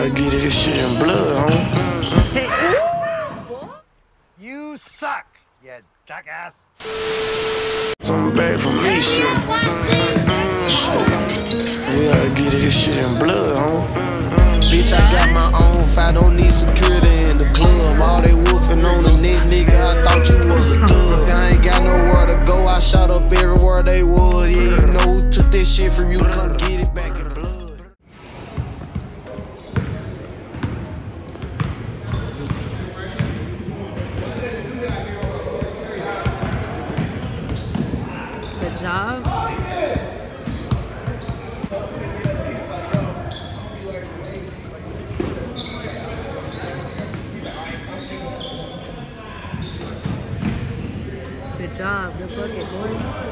gotta get it, this shit in blood, Hey, You suck, you jackass. Something bad for me, shit. Mm, shit. We gotta get it, this shit in blood, huh? Bitch, I got my own fight, don't need security in the club. All they woofing on the net, nigga, I thought you was a thug. I ain't got nowhere to go, I shot up everywhere they was. Yeah, you know who took this shit from you, come get it back in blood. Good job. Good bucket, boy.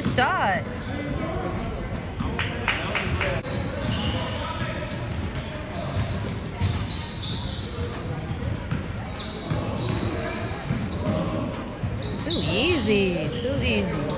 Good shot. Too easy. Too easy.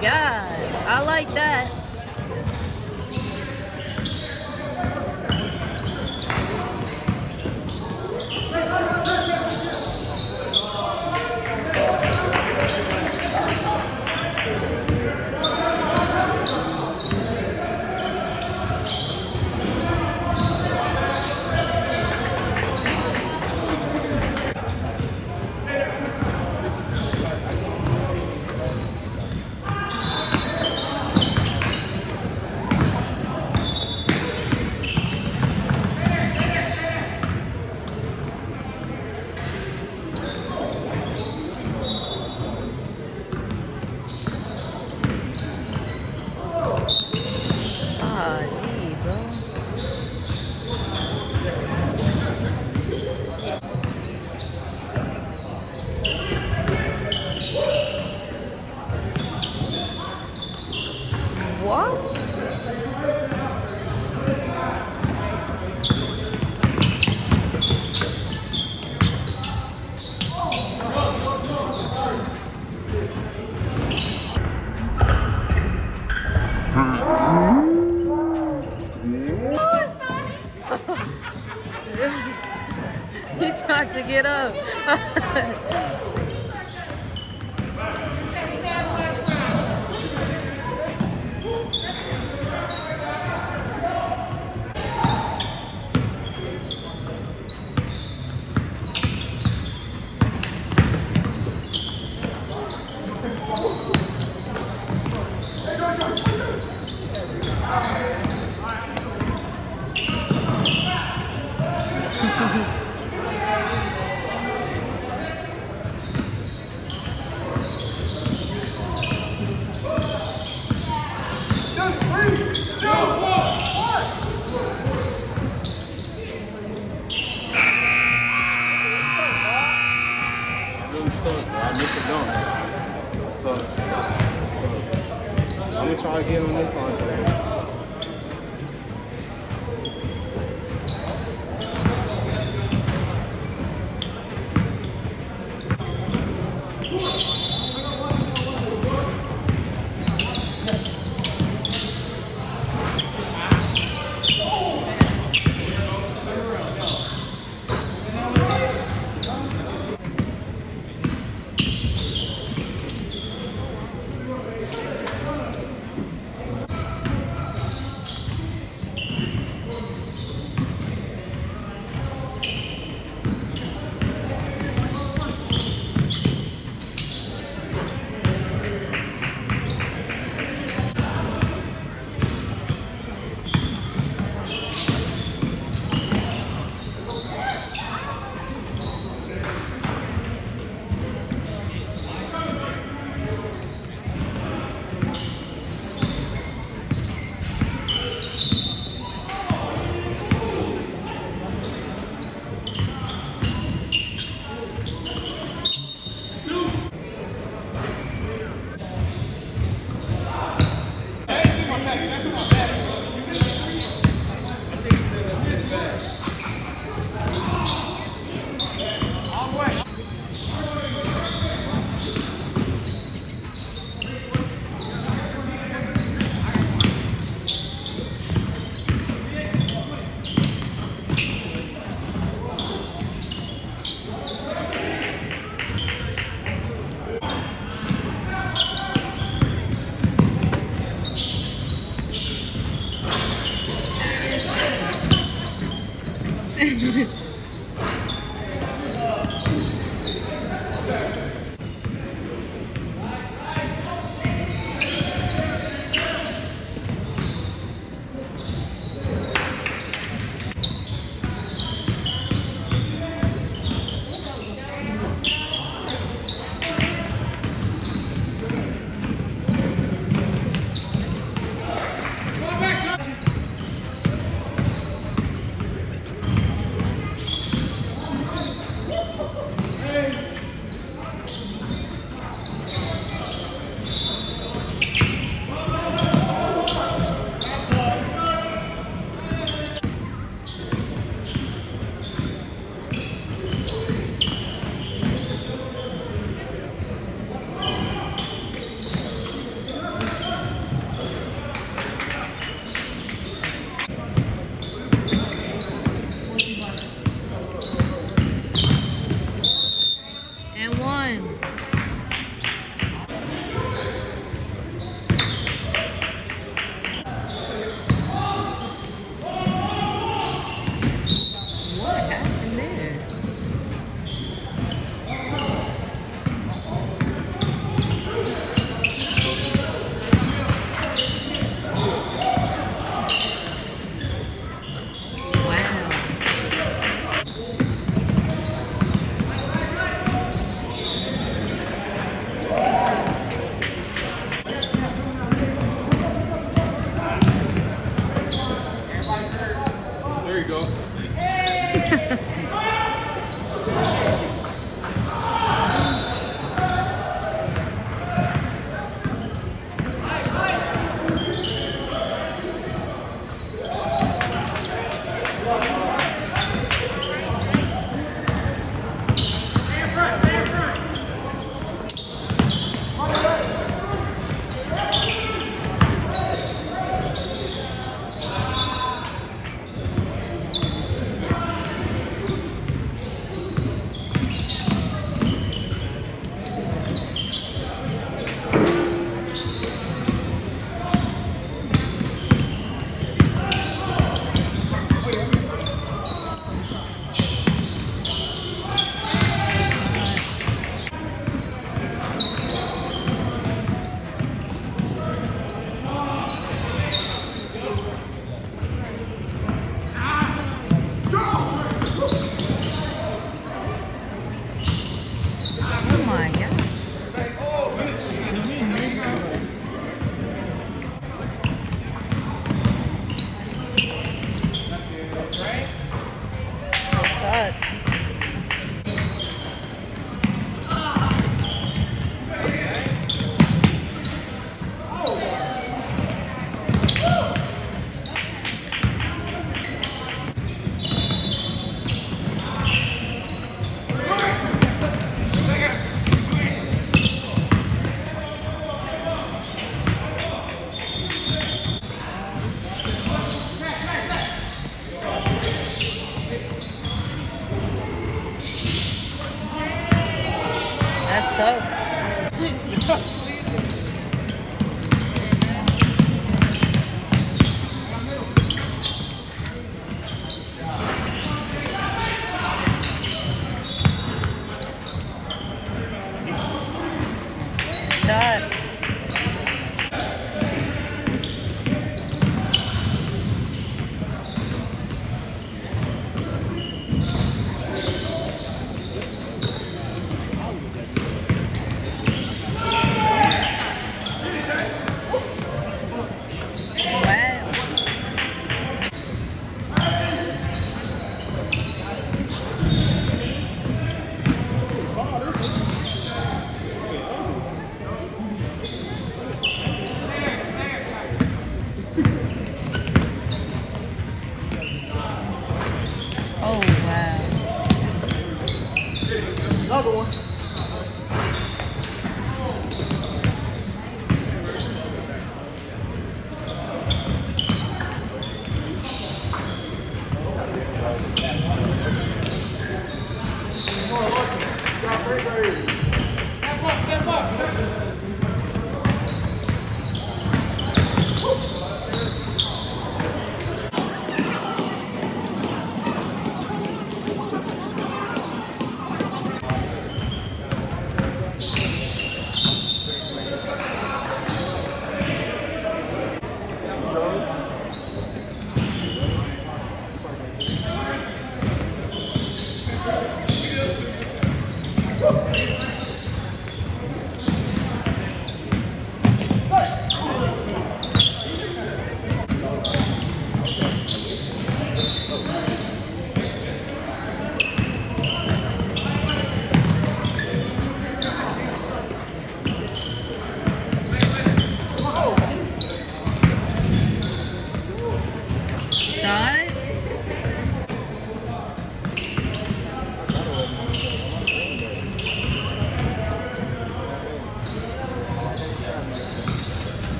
god. I like that. got to get up. Oh wow. Another one.